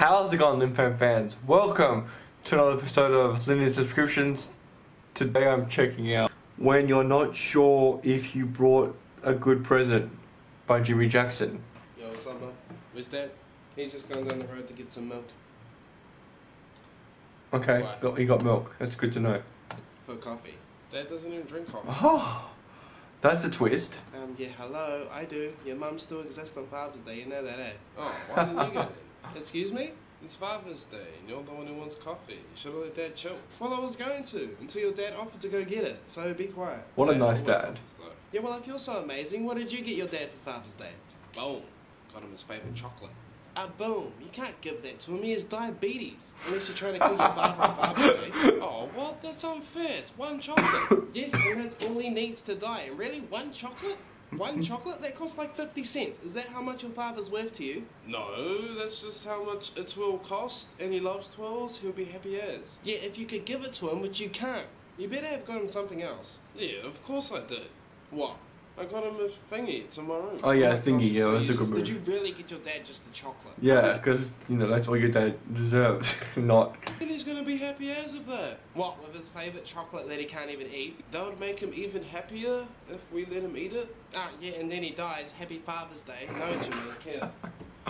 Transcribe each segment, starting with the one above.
How's it going, Lynfan fans? Welcome to another episode of Lyndan's Subscriptions. Today I'm checking out When You're Not Sure If You Brought a Good Present by Jimi Jackson. Yo, what's up, man? Where's Dad? He's just going down the road to get some milk Okay, Why? got, you got milk. That's good to know. for coffee. Dad doesn't even drink coffee. Oh, that's a twist. Um, yeah, hello, I do. Your mum still exists on Father's Day, you know that, eh? Oh, why didn't you get it? Excuse me? It's Father's Day, and you're the one who wants coffee. You should have let Dad chill. Well, I was going to, until your dad offered to go get it, so be quiet. What a nice dad. Yeah, well, if you're so amazing, what did you get your dad for Father's Day? Boom. Got him his favourite chocolate. Ah, boom. You can't give that to him, he has diabetes. Unless you're trying to kill your father on Father's Day. Oh, what? That's unfair. It's one chocolate. Yes, and that's all he needs to die. And really, one chocolate? One chocolate? That costs like 50 cents. Is that how much your father's worth to you? no, that's just how much a twirl cost, and he loves twirls. He'll be happy as. Yeah, if you could give it to him, which you can't. You better have got him something else. Yeah, of course I did. What? I got him a thingy. It's in my room. Oh yeah, my thingy, yeah, so that's a good just- Did you really get your dad just the chocolate? Yeah, because, you know, that's all your dad deserves. Not. And he's gonna be happy as of that. What, with his favourite chocolate that he can't even eat? That would make him even happier if we let him eat it. Ah, yeah, and then he dies. Happy Father's Day. No, Jimmy. Here.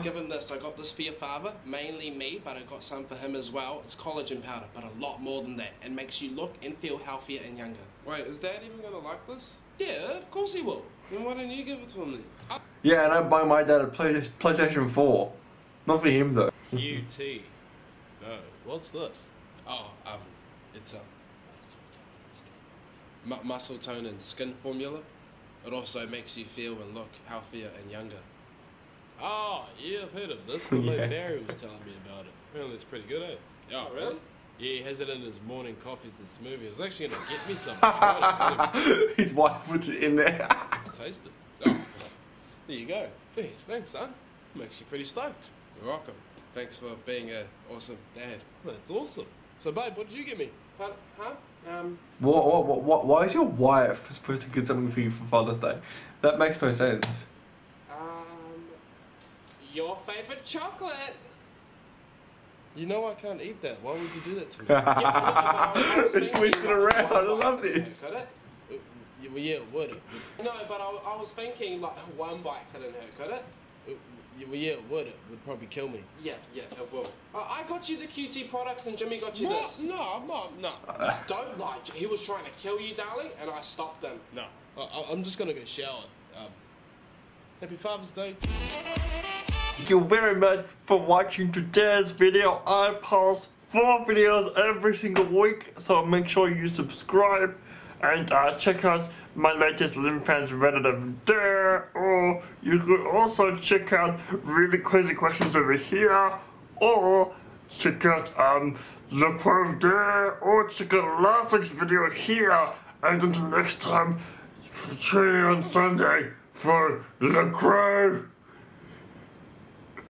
Give him this. I got this for your father, mainly me, but I got some for him as well. It's collagen powder, but a lot more than that, and makes you look and feel healthier and younger. Wait, is Dad even gonna like this? Yeah, of course he will. Then why don't you give it to him then? Yeah, and I buy my dad a Play- PlayStation 4. Not for him, though. QT. No. What's this? Oh, um, it's a muscle tone and skin formula. It also makes you feel and look healthier and younger. Yeah, I've heard of this. My mate Yeah. Barry was telling me about it. Apparently, it's pretty good, eh? Oh, really? Yeah, he has it in his morning coffees and smoothie. I was actually gonna get me some. Try His wife puts it in there. taste it. Oh, there you go. Please, thanks, son. Makes you pretty stoked. You're welcome. Thanks for being a awesome dad. That's awesome. So, babe, what did you get me? Huh? huh? Um, What, what, what, what, why is your wife supposed to get something for you for Father's Day? That makes no sense. Your favorite chocolate. You know I can't eat that. Why would you do that to me? it's twisted around. I love this. Could it? Uh, yeah, well, yeah, it would. It No, but I, I was thinking like one bite couldn't hurt, could it? would. Yeah, well, yeah, it would. It would probably kill me. Yeah, yeah, it will. Uh, I got you the QT products and Jimmy got you What? this. No, I'm not. No. Don't lie. He was trying to kill you, darling, and I stopped him. No. I, I- I'm just gonna go shower. Um, happy Father's Day. Thank you very much for watching today's video. I post four videos every single week, so make sure you subscribe and uh, check out my latest Lynfans Reddit over there. Or you could also check out really crazy questions over here, or check out um the Crow there, or check out last week's video here. And until next time, tune in on Sunday for the Crow.